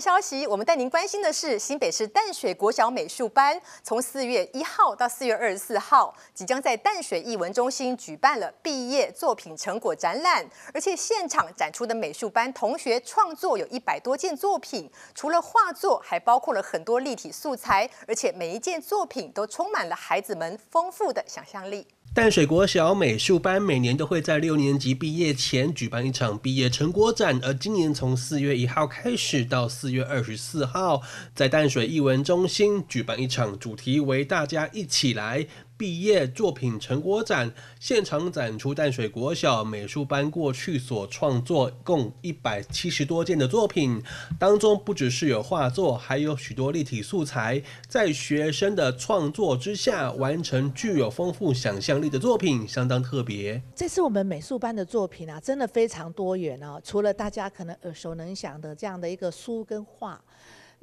消息，我们带您关心的是新北市淡水国小美术班，从四月一号到四月二十四号，即将在淡水艺文中心举办了毕业作品成果展览，而且现场展出的美术班同学创作有一百多件作品，除了画作，还包括了很多立体素材，而且每一件作品都充满了孩子们丰富的想象力。淡水国小美术班每年都会在六年级毕业前举办一场毕业成果展，而今年从四月一号开始到四四月二十四号，在淡水艺文中心举办一场主题为“大家一起来”。毕业作品成果展现场展出淡水国小美术班过去所创作共一百七十多件的作品，当中不只是有画作，还有许多立体素材，在学生的创作之下完成具有丰富想象力的作品，相当特别。这次我们美术班的作品啊，真的非常多元哦，除了大家可能耳熟能详的这样的一个书跟画。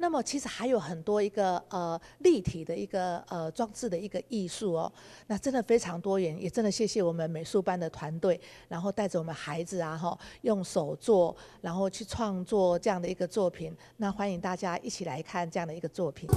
那么其实还有很多一个呃立体的一个呃装置的一个艺术哦，那真的非常多元，也真的谢谢我们美术班的团队，然后带着我们孩子啊哈，用手做，然后去创作这样的一个作品，那欢迎大家一起来看这样的一个作品。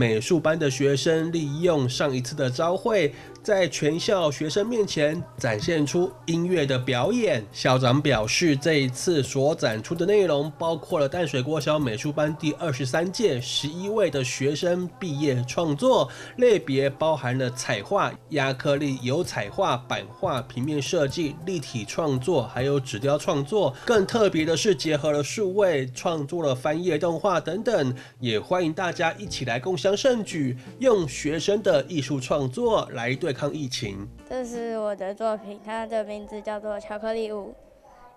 美术班的学生利用上一次的招会。在全校学生面前展现出音乐的表演。校长表示，这一次所展出的内容包括了淡水国小美术班第二十三届十一位的学生毕业创作，类别包含了彩画、亚克力、油彩画、版画、平面设计、立体创作，还有纸雕创作。更特别的是，结合了数位创作了翻页动画等等。也欢迎大家一起来共享襄盛举，用学生的艺术创作来对。对抗疫情，这是我的作品，它的名字叫做《巧克力屋》。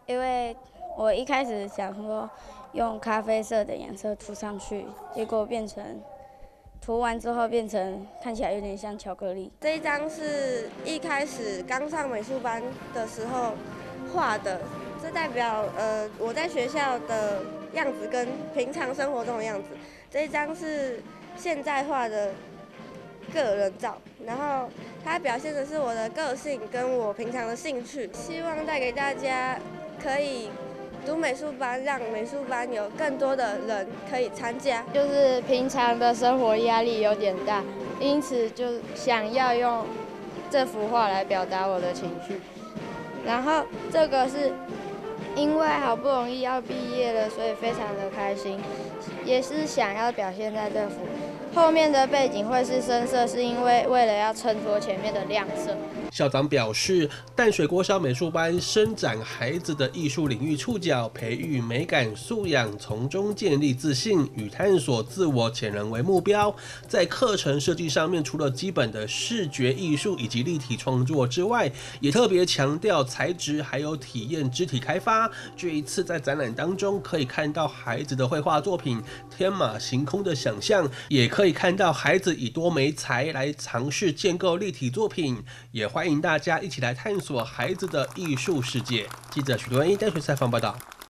因为我一开始想说用咖啡色的颜色涂上去，结果变成涂完之后变成看起来有点像巧克力。这一张是一开始刚上美术班的时候画的，这代表呃我在学校的样子跟平常生活中的样子。这一张是现在画的。个人照，然后它表现的是我的个性跟我平常的兴趣，希望带给大家可以读美术班，让美术班有更多的人可以参加。就是平常的生活压力有点大，因此就想要用这幅画来表达我的情绪。然后这个是因为好不容易要毕业了，所以非常的开心，也是想要表现在这幅。后面的背景会是深色，是因为为了要衬托前面的亮色。校长表示，淡水国小美术班伸展孩子的艺术领域触角，培育美感素养，从中建立自信与探索自我潜能为目标。在课程设计上面，除了基本的视觉艺术以及立体创作之外，也特别强调材质还有体验肢体开发。这一次在展览当中，可以看到孩子的绘画作品，天马行空的想象，也可可以看到孩子以多媒材来尝试建构立体作品，也欢。迎大家一起来探索孩子的艺术世界。记者许多恩一带学采访报道。